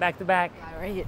back to back. All right.